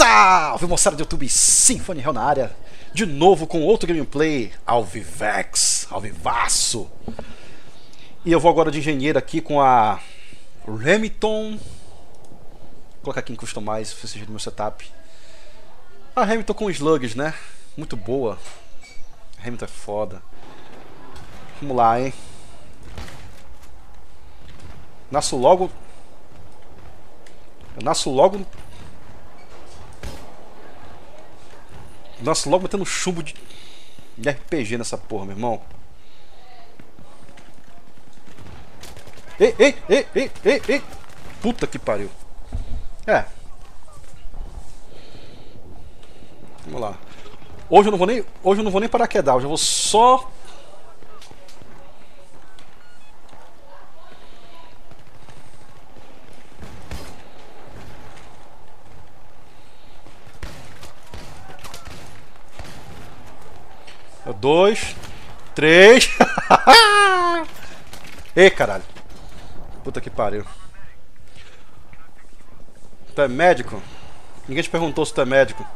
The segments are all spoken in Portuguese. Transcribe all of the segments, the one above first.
Salve moçada do YouTube, Symphony Hell na área. De novo com outro gameplay. Alvivex, Alvivaço E eu vou agora de engenheiro aqui com a Remington. Vou colocar aqui em Customize, seja do meu setup. A Remington com slugs, né? Muito boa. A Remington é foda. Vamos lá, hein? Nasço logo. Eu nasço logo Nossa, logo metendo chumbo de, de RPG nessa porra, meu irmão. Ei, ei, ei, ei, ei, ei. Puta que pariu. É. Vamos lá. Hoje eu não vou nem, hoje eu não vou nem paraquedar, hoje eu vou só Dois. Três. Ei, caralho. Puta que pariu. Tu é médico? Ninguém te perguntou se tu é médico.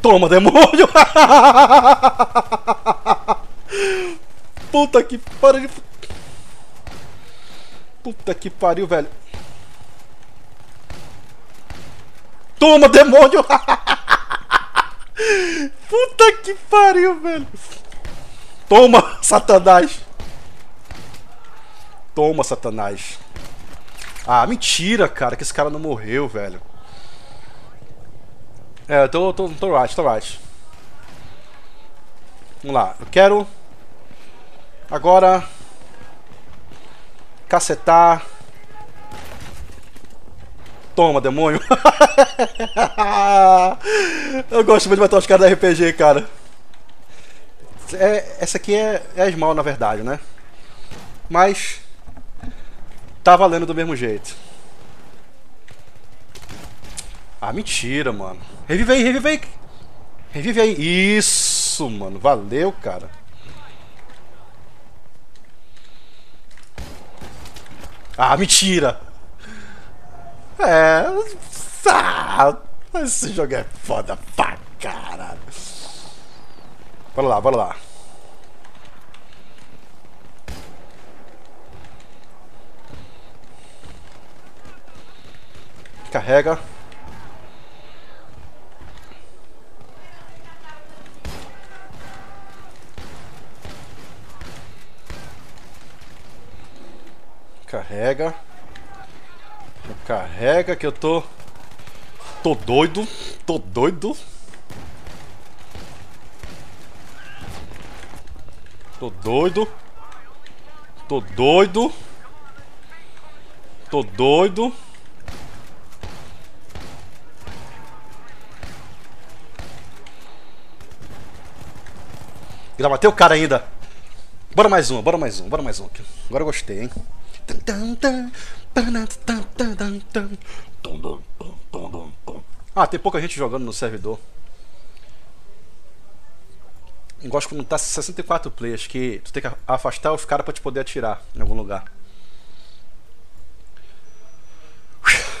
Toma, demônio! Puta que pariu. Puta que pariu, velho. Toma, demônio! Puta que pariu, velho. Toma, Satanás. Toma, Satanás. Ah, mentira, cara, que esse cara não morreu, velho. É, eu tô, tô, tô right, tô right. Vamos lá, eu quero agora cacetar Toma, demônio. eu gosto muito de matar os caras da RPG, cara. É, essa aqui é, é Esmal, na verdade, né? Mas... Tá valendo do mesmo jeito. Ah, mentira, mano. Revive aí, revive aí. Revive aí. Isso, mano. Valeu, cara. Ah, mentira. É. Ah, esse jogo é foda pra caralho. Bora lá, bora lá. Carrega. Carrega. Carrega que eu tô. Tô doido. Tô doido. Tô doido. Tô doido. Tô doido. Bateu o cara ainda. Bora mais um, bora mais um, bora mais um. Agora eu gostei, hein? Ah, tem pouca gente jogando no servidor. Eu gosto quando tá 64 players, que tu tem que afastar os caras pra te poder atirar em algum lugar.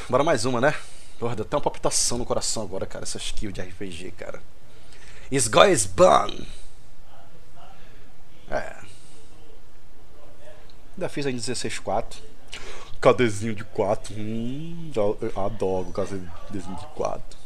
Bora mais uma, né? Porra, deu até uma palpitação no coração agora, cara, essa skill de RPG, cara. Is Bun. É. Ainda fiz aí 16.4. KDzinho de 4. Hum, adoro KDzinho de 4.